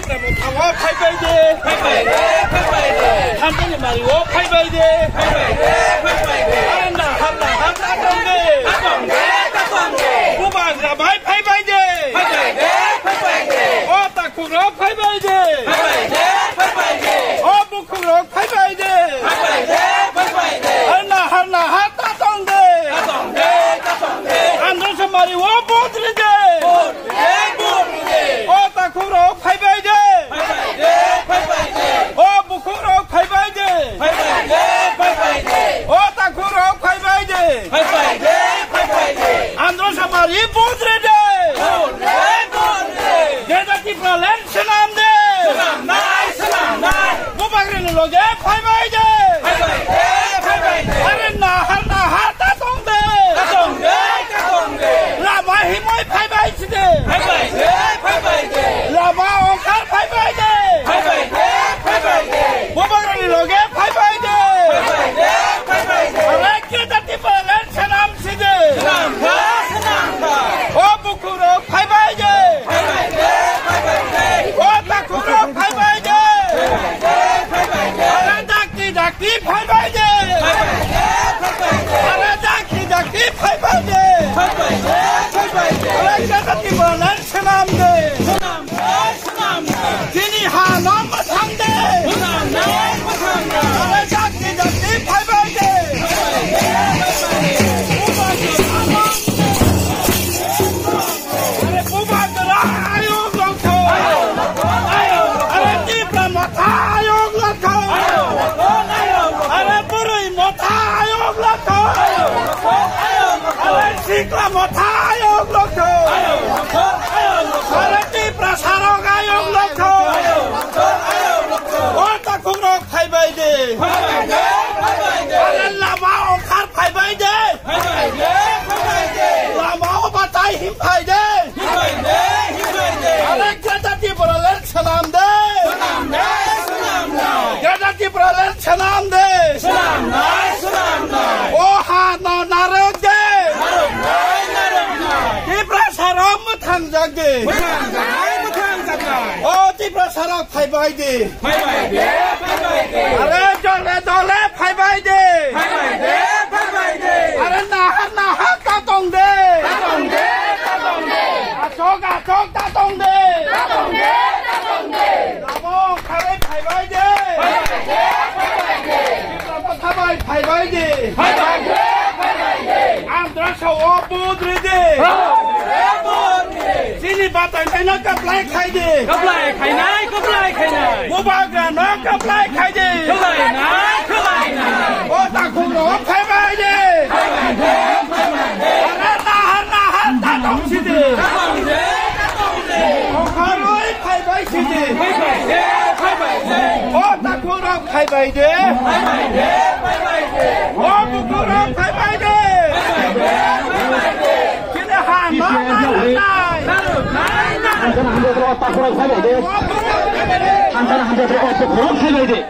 干部干活快快的，快快的，快快的；厂子里干活快快的，快快的，快快的。干呐，喊呐，干革命！革命，打革命！不怕失败。Cái đó chỉ là lên xe nam đi xe nam này xe nam này bố bác rình lộ ghé phải শিখলাম মাথায় লক্ষ আরেকটি প্রসারক আয়োগ লক্ষ কত খুব খাইবাই দে 장기 회장장 무탕장가 어디 불사라 파이바이디 파이바이디 파이바이디 아래 저래 저래 파이바이디 파이바이디 파이바이디 아래 나하 나하 따동대 따동대 따동대 아저가 저 따동대 따동대 따동대 나봉 카레 파이바이디 파이바이디 파이바이디 나봉 카바이 파이바이디 파이바이디 파이바이디 안 들어서 오부드리디 파이바이디 batanena kaplai khaide kaplai khaina kaplai khaina mubaga na kaplai khaide kaplai na kaplai na o ta khuro khai bai de khai bai de khai bai de na na han na han ta dong si de ta dong de ta dong de o kharoi khai bai si de khai bai de khai bai de o ta khuro khai bai de khai bai de khai bai de o mukhuro khai bai de 한자는 한 대로 왔다 보라 살아야 돼. 한자는 한 대로 왔다 보라 살아야 돼.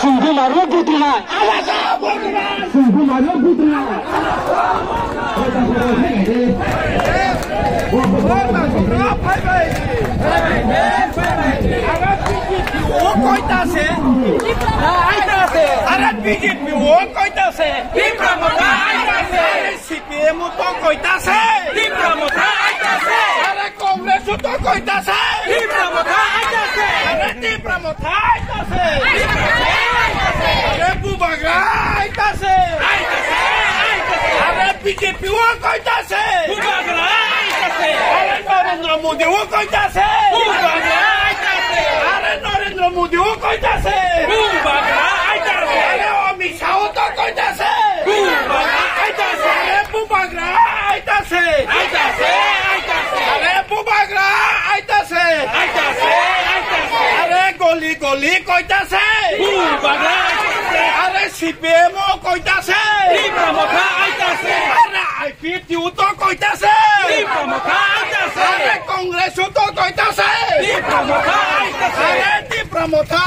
승부 말로 부드라. 승부 말로 부드라. 왔다 보라 살아야 I'm gonna say, I'm gonna say. গলি গলি কইতাছে আরে CPM কইতাছে তো কইতাছে কংগ্রেসও তো কইতাছে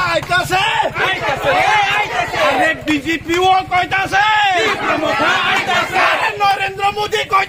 আইতাছে আরে বিজেপিও কইতাছে নরেন্দ্র মোদী কইতাছে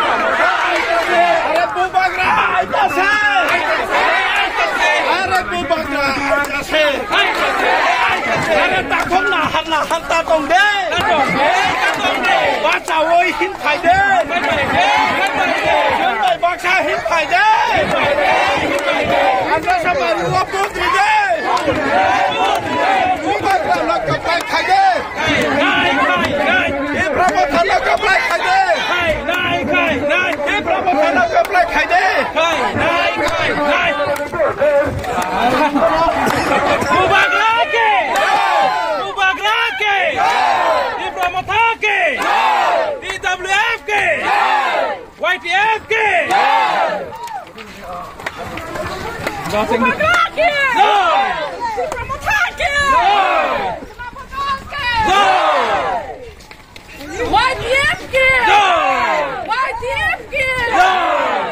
ta không là hạt là hạt ta tổng đế ba chào ơi hin phải đế dân bảy ba cha hin phải đế anh ra sao mà lúa bút thì đế lúa bút là cặp lại phải đế Hãy subscribe cho kênh Ghiền Mì Gõ Để không bỏ lỡ những video hấp dẫn YDFK! YDFK!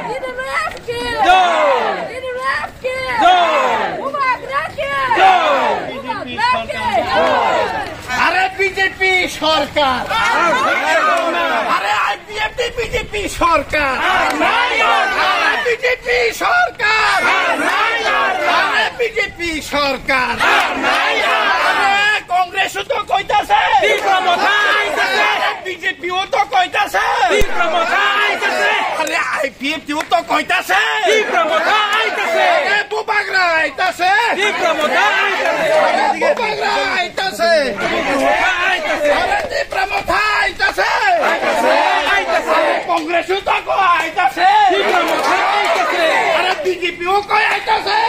IDMFK! IDMFK! Mubarakke! Mubarakke! আরে BJP সরকার IPFT BJP সরকার। BJP সরকার। BJP সরকার। আরে কংগ্রেসও তো কইতাছে। বিজেপিও তো কইতাছে। আরে আইপিএফটিও তো কইতাছে। বুবাগরা আইতাছে। বুবাগরা আইতাছে আরে তীব্রমথা আইতাছে কংগ্রেসও তো কই আইতাছে আরে বিজেপিও কই আইতাছে।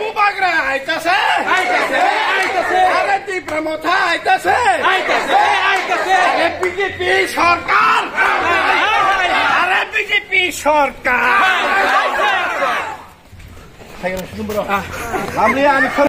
বুবাগরা আইতাছে। আরে তীব্রমথা আইতাছে। আরে বিজেপি সরকার। আরে বিজেপি সরকার। আমি আমি